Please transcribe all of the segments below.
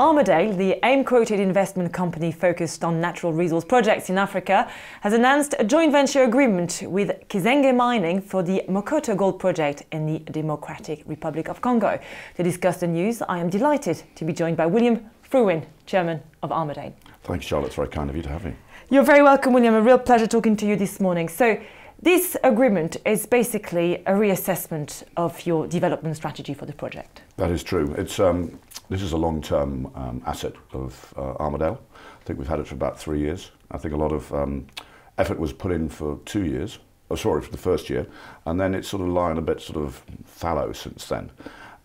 Armadale, the AIM-quoted investment company focused on natural resource projects in Africa, has announced a joint venture agreement with Kisenge Mining for the Mpokoto Gold Project in the Democratic Republic of Congo. To discuss the news, I am delighted to be joined by William Frewen, Chairman of Armadale. Thanks, Charlotte. It's very kind of you to have me. You're very welcome, William. A real pleasure talking to you this morning. So, this agreement is basically a reassessment of your development strategy for the project. That is true. It's um, this is a long-term um, asset of uh, Armadale. I think we've had it for about three years. I think a lot of um, effort was put in for two years. Oh, sorry, for the first year, and then it's sort of lying a bit sort of fallow since then.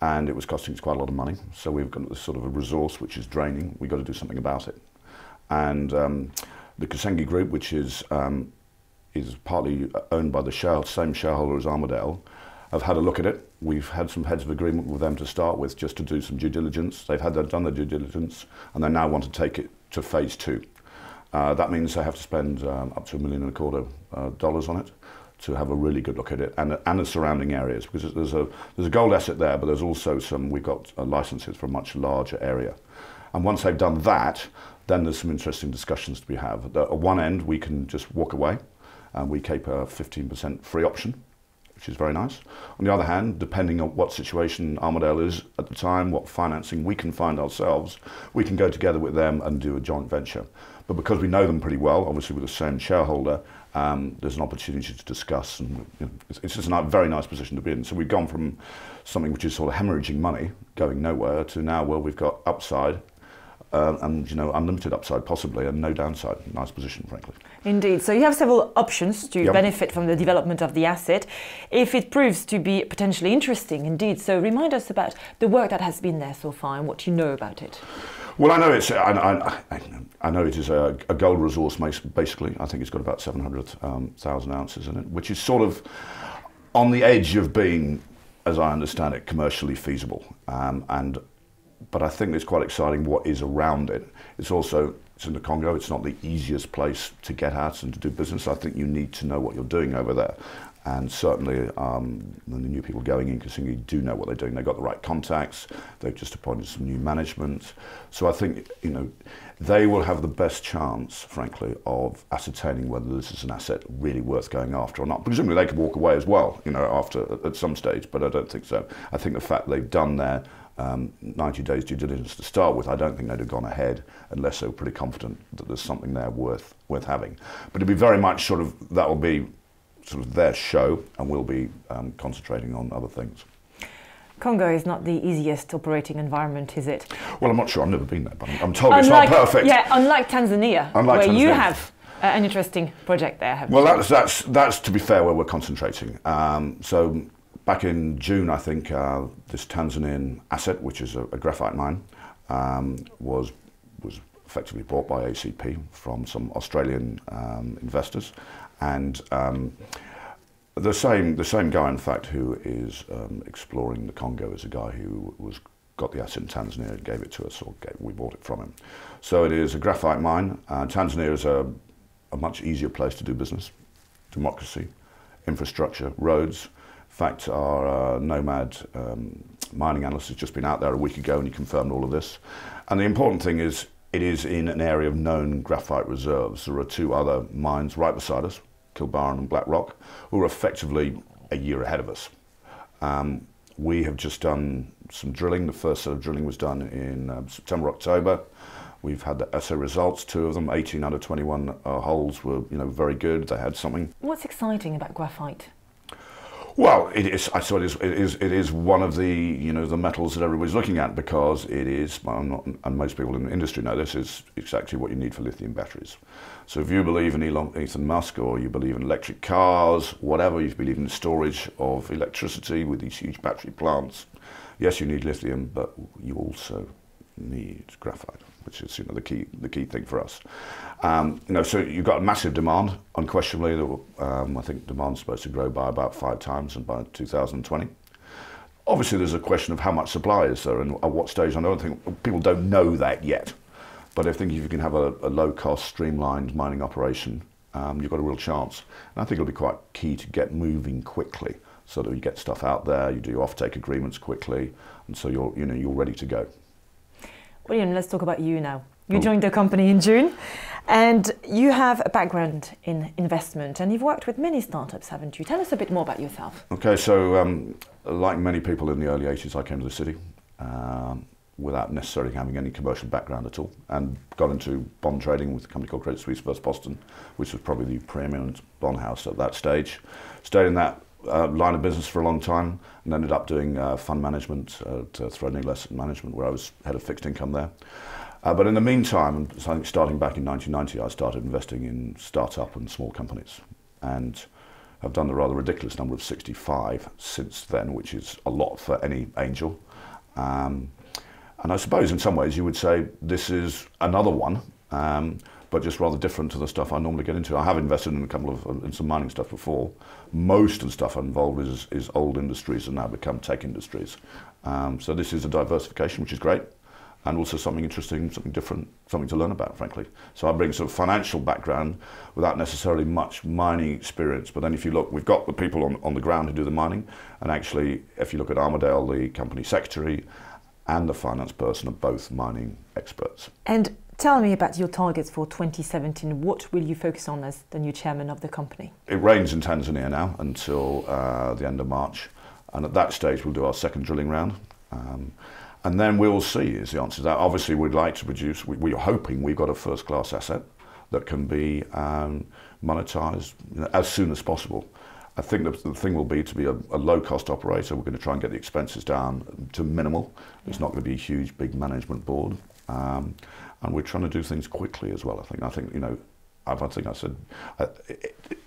And it was costing us quite a lot of money. So we've got this sort of a resource which is draining. We've got to do something about it. And um, the Kisenge Group, which is um, is partly owned by the same shareholder as Armadale, I've had a look at it. We've had some heads of agreement with them to start with just to do some due diligence. They've had done their due diligence and they now want to take it to phase two. Uh, that means they have to spend um, up to a million and a quarter uh, dollars on it to have a really good look at it and, and the surrounding areas because there's a, there's a gold asset there but there's also some, we've got uh, licenses for a much larger area. And once they've done that, then there's some interesting discussions to be had. At one end, we can just walk away and we keep a 15% free option, which is very nice. On the other hand, depending on what situation Armadale is at the time, what financing we can find ourselves, we can go together with them and do a joint venture. But because we know them pretty well, obviously with the same shareholder, um, there's an opportunity to discuss. And you know, it's, it's just a very nice position to be in. So we've gone from something which is sort of hemorrhaging money, going nowhere, to now where we've got upside uh, and you know unlimited upside possibly and no downside. Nice position, frankly. Indeed. So you have several options to yep. benefit from the development of the asset, if it proves to be potentially interesting. Indeed. So remind us about the work that has been there so far and what you know about it. Well, I know it's. I, I, I know it is a, a, gold resource. Basically, I think it's got about seven hundred thousand um, ounces in it, which is sort of on the edge of being, as I understand it, commercially feasible. Um, and but I think it's quite exciting what is around it. It's also it's in the Congo. It's not the easiest place to get at and to do business. I think you need to know what you're doing over there. And certainly, um, the new people going in Kasingi do know what they're doing. They've got the right contacts. They've just appointed some new management. So I think you know they will have the best chance, frankly, of ascertaining whether this is an asset really worth going after or not. Presumably, they could walk away as well, you know, after at some stage. But I don't think so. I think the fact they've done their um, 90 days due diligence to start with, I don't think they'd have gone ahead unless they were pretty confident that there's something there worth worth having. But it'd be very much sort of that will be sort of their show, and we'll be um, concentrating on other things. Congo is not the easiest operating environment, is it? Well, I'm not sure. I've never been there, but I'm, I'm told unlike, it's not perfect. Yeah, unlike Tanzania, unlike where Tanzania. you have an interesting project there. well, that's, that's, that's to be fair where we're concentrating. Um, so back in June, I think, uh, this Tanzanian asset, which is a, a graphite mine, um, was was effectively bought by ACP from some Australian um, investors, and um, the same the same guy, in fact, who is um, exploring the Congo is a guy who was got the asset in Tanzania and gave it to us, or gave, we bought it from him. So it is a graphite mine. Uh, Tanzania is a, a much easier place to do business, democracy, infrastructure, roads fact, our uh, Nomad um, mining analyst has just been out there a week ago and he confirmed all of this. And the important thing is it is in an area of known graphite reserves. There are two other mines right beside us, Kibaran and Black Rock, who are effectively a year ahead of us. Um, we have just done some drilling. The first set of drilling was done in uh, September, October. We've had the assay results, two of them, 18 out of 21 uh, holes were you know, very good. They had something. What's exciting about graphite? Well, it is. I saw it is. It is. It is one of the you know the metals that everybody's looking at because it is. Not, and most people in the industry know this is exactly what you need for lithium batteries. So if you believe in Elon, Ethan Musk or you believe in electric cars, whatever you believe in storage of electricity with these huge battery plants, yes, you need lithium, but you also need graphite which is you know the key the key thing for us. Um, you know, so you've got a massive demand, unquestionably. Um, I think demand's supposed to grow by about five times and by 2020. Obviously, there's a question of how much supply is there and at what stage. I don't think people don't know that yet, but I think if you can have a, a low-cost, streamlined mining operation, um, you've got a real chance. And I think it'll be quite key to get moving quickly, so that you get stuff out there, you do your off-take agreements quickly, and so you're you know you're ready to go. William, let's talk about you now. You joined the company in June and you have a background in investment and you've worked with many startups, haven't you? Tell us a bit more about yourself. Okay, so um, like many people in the early 80s, I came to the city um, without necessarily having any commercial background at all and got into bond trading with a company called Credit Suisse First Boston, which was probably the preeminent bond house at that stage. Stayed in that uh, line of business for a long time and ended up doing uh, fund management at uh, Threadneedle Asset Management, where I was head of fixed income there. Uh, but in the meantime, I think starting back in 1990, I started investing in startup and small companies. And I've done the rather ridiculous number of 65 since then, which is a lot for any angel. Um, and I suppose in some ways you would say this is another one, um, but just rather different to the stuff I normally get into. I have invested in a couple of in some mining stuff before. Most of the stuff I'm involved is is old industries and now become tech industries. Um, so this is a diversification, which is great and also something interesting, something different, something to learn about, frankly. So I bring sort of financial background without necessarily much mining experience. But then if you look, we've got the people on, on the ground who do the mining, and actually, if you look at Armadale, the company secretary and the finance person are both mining experts. And tell me about your targets for 2017. What will you focus on as the new chairman of the company? It rains in Tanzania now until uh, the end of March, and at that stage we'll do our second drilling round. Um, and then we'll see is the answer to that. Obviously, we'd like to produce, we, we are hoping we've got a first class asset that can be um, monetized you know, as soon as possible. I think the, the thing will be to be a, a, low cost operator. We're going to try and get the expenses down to minimal. Yeah. It's not going to be a huge, big management board. Um, and we're trying to do things quickly as well. I think I think you know, I've, I think I said, uh, it, it,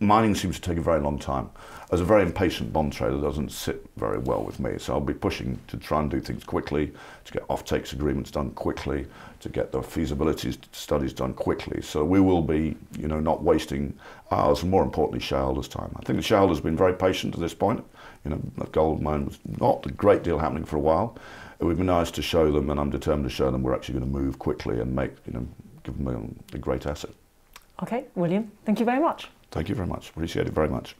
mining seems to take a very long time. As a very impatient bond trader, doesn't sit very well with me. So I'll be pushing to try and do things quickly, to get off-takes agreements done quickly, to get the feasibility studies done quickly. So we will be, you know, not wasting ours, and more importantly, shareholders' time. I think the shareholders have been very patient to this point. You know, the gold mine was not a great deal happening for a while. It would be nice to show them, and I'm determined to show them we're actually going to move quickly and make, you know, give them a great asset. Okay, William, thank you very much. Thank you very much. Appreciate it very much.